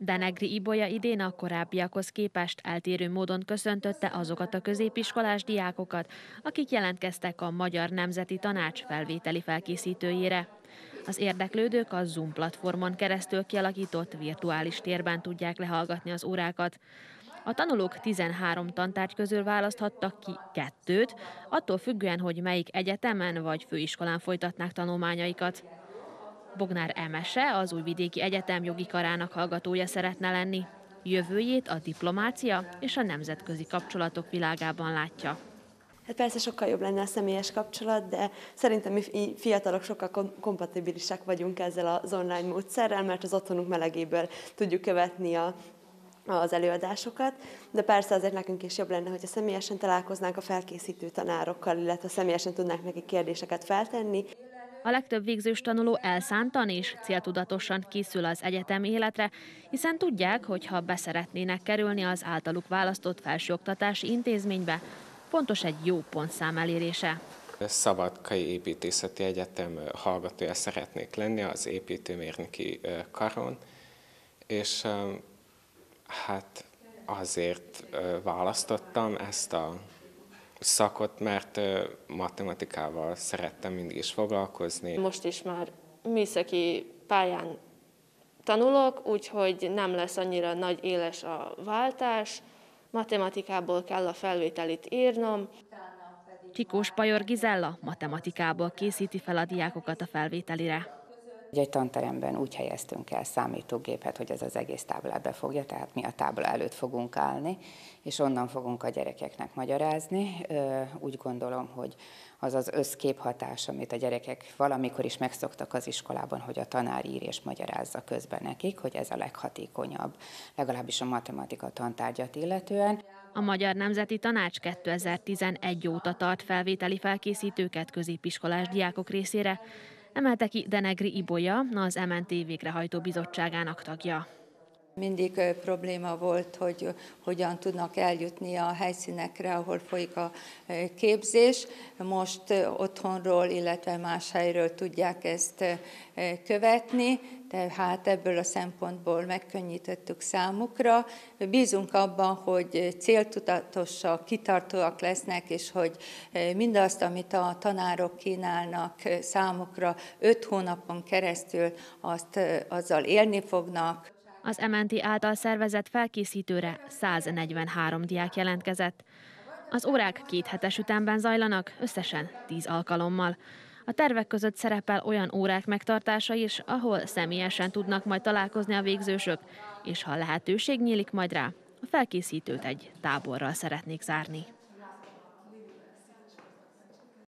Denegri Ibolya idén a korábbiakhoz képest eltérő módon köszöntötte azokat a középiskolás diákokat, akik jelentkeztek a Magyar Nemzeti Tanács felvételi felkészítőjére. Az érdeklődők a Zoom platformon keresztül kialakított virtuális térben tudják lehallgatni az órákat. A tanulók 13 tantárgy közül választhattak ki kettőt, attól függően, hogy melyik egyetemen vagy főiskolán folytatnák tanulmányaikat. Bognár Emese, az Újvidéki Egyetem jogi karának hallgatója szeretne lenni. Jövőjét a diplomácia és a nemzetközi kapcsolatok világában látja. Hát persze sokkal jobb lenne a személyes kapcsolat, de szerintem mi fiatalok sokkal kompatibilisek vagyunk ezzel az online módszerrel, mert az otthonunk melegéből tudjuk követni a, az előadásokat, de persze azért nekünk is jobb lenne, hogyha személyesen találkoznánk a felkészítő tanárokkal, illetve személyesen tudnánk nekik kérdéseket feltenni. A legtöbb végzős tanuló elszántan és céltudatosan készül az egyetem életre, hiszen tudják, hogy ha beszeretnének kerülni az általuk választott felsőoktatási intézménybe, fontos egy jó pontszám elérése. Szabadkai Építészeti Egyetem hallgatója szeretnék lenni az építőmérnöki karon, és hát azért választottam ezt a szakot, mert matematikával szerettem mindig is foglalkozni. Most is már műszaki pályán tanulok, úgyhogy nem lesz annyira nagy éles a váltás. Matematikából kell a felvételit írnom. Csikós Pajor Gizella matematikából készíti fel a diákokat a felvételire. Egy tanteremben úgy helyeztünk el számítógépet, hogy ez az egész táblát befogja, tehát mi a tábla előtt fogunk állni, és onnan fogunk a gyerekeknek magyarázni. Úgy gondolom, hogy az az összképhatás, amit a gyerekek valamikor is megszoktak az iskolában, hogy a tanár ír és magyarázza közben nekik, hogy ez a leghatékonyabb, legalábbis a matematika tantárgyat illetően. A Magyar Nemzeti Tanács 2011 óta tart felvételi felkészítőket középiskolás diákok részére, emelte ki Denegri Ibolya, az MNT végrehajtó bizottságának tagja. Mindig probléma volt, hogy hogyan tudnak eljutni a helyszínekre, ahol folyik a képzés. Most otthonról, illetve más helyről tudják ezt követni, tehát ebből a szempontból megkönnyítettük számukra. Bízunk abban, hogy céltudatosak, kitartóak lesznek, és hogy mindazt, amit a tanárok kínálnak számukra öt hónapon keresztül, azt azzal élni fognak. Az MNT által szervezett felkészítőre 143 diák jelentkezett. Az órák két hetes ütemben zajlanak, összesen 10 alkalommal. A tervek között szerepel olyan órák megtartása is, ahol személyesen tudnak majd találkozni a végzősök, és ha lehetőség nyílik majd rá, a felkészítőt egy táborral szeretnék zárni.